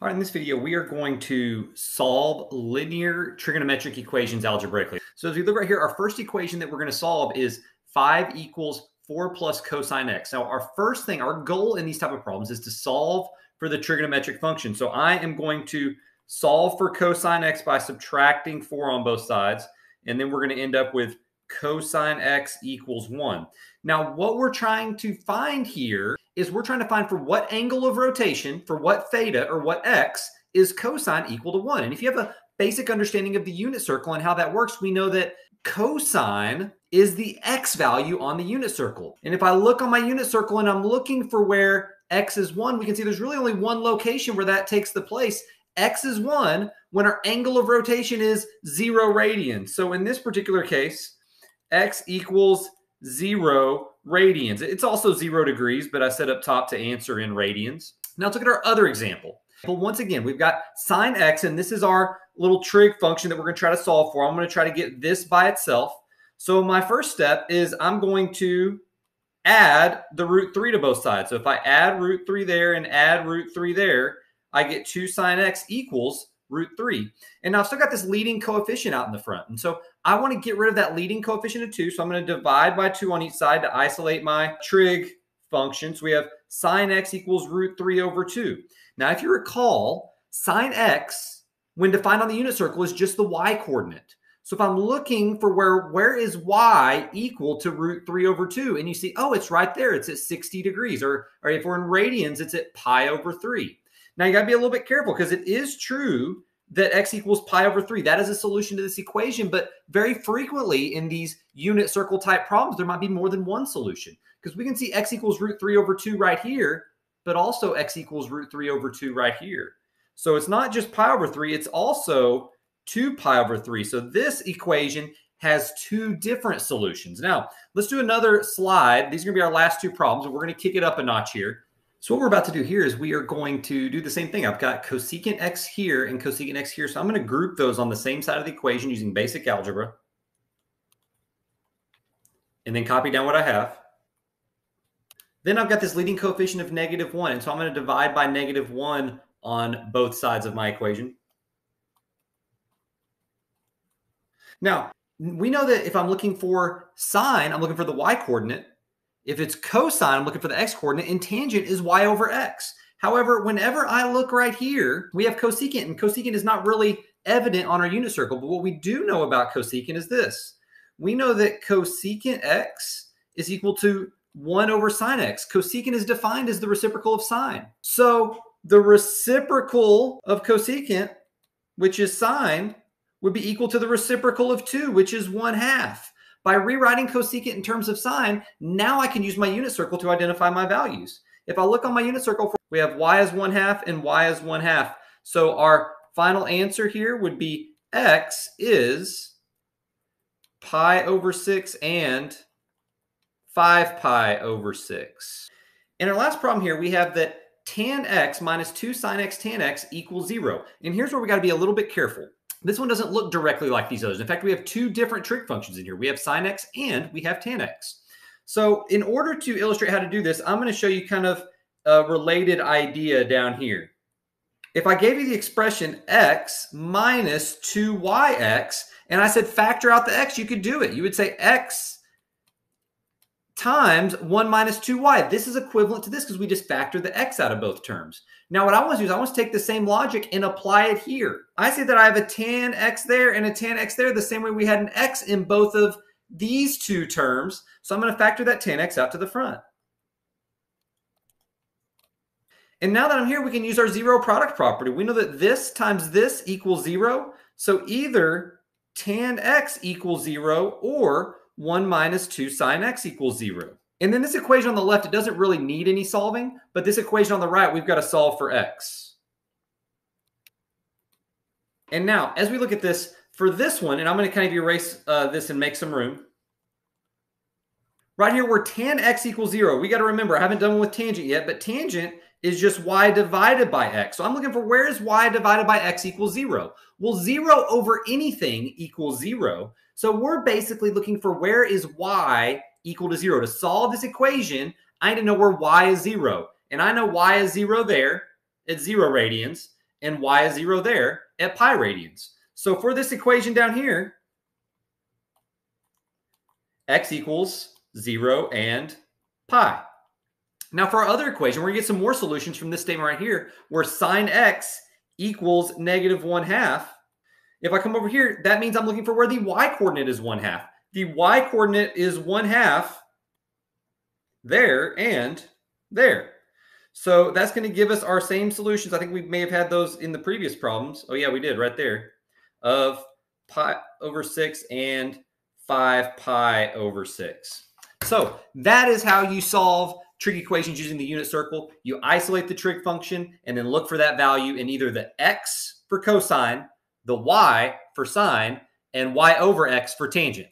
All right, in this video, we are going to solve linear trigonometric equations algebraically. So as we look right here, our first equation that we're going to solve is 5 equals 4 plus cosine x. Now, our first thing, our goal in these type of problems is to solve for the trigonometric function. So I am going to solve for cosine x by subtracting 4 on both sides. And then we're going to end up with cosine x equals 1. Now, what we're trying to find here is we're trying to find for what angle of rotation, for what theta or what x is cosine equal to 1. And if you have a basic understanding of the unit circle and how that works, we know that cosine is the x value on the unit circle. And if I look on my unit circle and I'm looking for where x is 1, we can see there's really only one location where that takes the place. x is 1 when our angle of rotation is 0 radians. So in this particular case, x equals 0 radians. It's also 0 degrees, but I set up top to answer in radians. Now let's look at our other example. But once again, we've got sine x, and this is our little trig function that we're going to try to solve for. I'm going to try to get this by itself. So my first step is I'm going to add the root 3 to both sides. So if I add root 3 there and add root 3 there, I get 2 sine x equals root 3. And now I've still got this leading coefficient out in the front. And so I want to get rid of that leading coefficient of 2. So I'm going to divide by 2 on each side to isolate my trig function. So we have sine x equals root 3 over 2. Now, if you recall, sine x, when defined on the unit circle, is just the y coordinate. So if I'm looking for where where is y equal to root 3 over 2, and you see, oh, it's right there. It's at 60 degrees. Or, or if we're in radians, it's at pi over 3. Now you got to be a little bit careful because it is true that x equals pi over 3. That is a solution to this equation, but very frequently in these unit circle type problems, there might be more than one solution because we can see x equals root 3 over 2 right here, but also x equals root 3 over 2 right here. So it's not just pi over 3, it's also 2 pi over 3. So this equation has two different solutions. Now, let's do another slide. These are going to be our last two problems, and we're going to kick it up a notch here. So what we're about to do here is we are going to do the same thing. I've got cosecant x here and cosecant x here. So I'm going to group those on the same side of the equation using basic algebra. And then copy down what I have. Then I've got this leading coefficient of negative 1. And so I'm going to divide by negative 1 on both sides of my equation. Now, we know that if I'm looking for sine, I'm looking for the y coordinate. If it's cosine, I'm looking for the x coordinate, and tangent is y over x. However, whenever I look right here, we have cosecant, and cosecant is not really evident on our unit circle. But what we do know about cosecant is this. We know that cosecant x is equal to 1 over sine x. Cosecant is defined as the reciprocal of sine. So the reciprocal of cosecant, which is sine, would be equal to the reciprocal of 2, which is 1 half. By rewriting cosecant in terms of sine, now I can use my unit circle to identify my values. If I look on my unit circle, we have y is 1 half and y is 1 half. So our final answer here would be x is pi over 6 and 5 pi over 6. In our last problem here, we have that tan x minus 2 sine x tan x equals 0. And here's where we got to be a little bit careful. This one doesn't look directly like these others. In fact, we have two different trig functions in here. We have sine x and we have tan x. So in order to illustrate how to do this, I'm going to show you kind of a related idea down here. If I gave you the expression x minus 2yx, and I said factor out the x, you could do it. You would say x times 1 minus 2y. This is equivalent to this because we just factor the x out of both terms. Now, what I want to do is I want to take the same logic and apply it here. I say that I have a tan x there and a tan x there the same way we had an x in both of these two terms. So I'm going to factor that tan x out to the front. And now that I'm here, we can use our zero product property. We know that this times this equals zero. So either tan x equals zero or 1 minus 2 sine x equals 0. And then this equation on the left, it doesn't really need any solving, but this equation on the right, we've got to solve for x. And now, as we look at this, for this one, and I'm going to kind of erase uh, this and make some room. Right here, where tan x equals 0, we got to remember, I haven't done one with tangent yet, but tangent is just y divided by x. So I'm looking for where is y divided by x equals 0? Well, 0 over anything equals 0. So we're basically looking for where is y equal to zero. To solve this equation, I need to know where y is zero. And I know y is zero there at zero radians. and y is 0 there at pi radians. So for this equation down here, x equals 0 and pi. Now for our other equation, we're going to get some more solutions from this statement right here, where sine x equals negative 1 half. If I come over here, that means I'm looking for where the y-coordinate is 1 half. The y-coordinate is 1 half there and there. So that's going to give us our same solutions. I think we may have had those in the previous problems. Oh, yeah, we did right there of pi over 6 and 5 pi over 6. So that is how you solve trig equations using the unit circle. You isolate the trig function and then look for that value in either the x for cosine, the y for sine, and y over x for tangent.